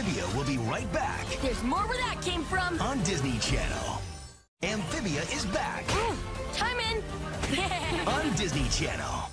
Amphibia will be right back There's more where that came from. on Disney Channel. Amphibia is back Ooh, time in. on Disney Channel.